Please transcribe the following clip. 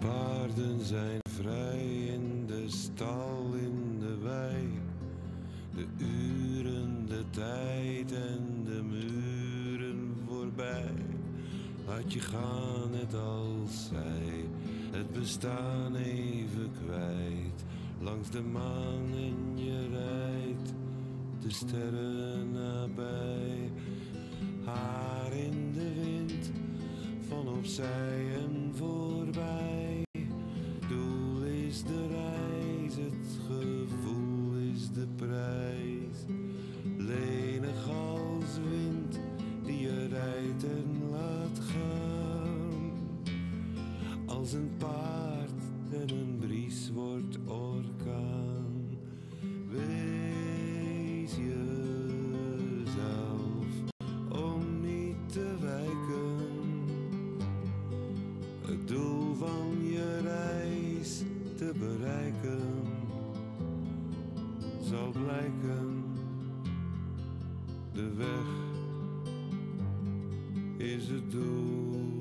paarden zijn vrij in de stal, in de wei. De uren, de tijd en de muren voorbij. Laat je gaan, het als zij, het bestaan even kwijt. Langs de maan en je rijdt de sterren nabij. Haar in de wind, van opzij en Een paard en een bries wordt orkaan. Wees jezelf om niet te wijken. Het doel van je reis te bereiken zal blijken. De weg is het doel.